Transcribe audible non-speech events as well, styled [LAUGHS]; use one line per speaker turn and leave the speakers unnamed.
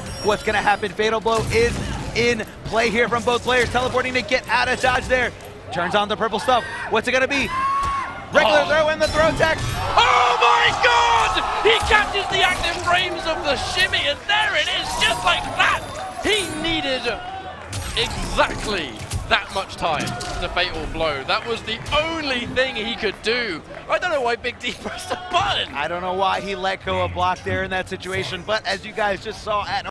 What's going to happen? Fatal Blow is in play here from both players, teleporting to get out of dodge there. Turns on the purple stuff. What's it going to be? Regular
Oh.
throw and the throw tech.
Oh my god! He catches the active frames of the shimmy, and there it is, just like that! He needed exactly that much time to fatal blow. That was the only thing he could do. I don't know why Big D [LAUGHS] pressed the button.
I don't know why he let go of block there in that situation, but as you guys just saw at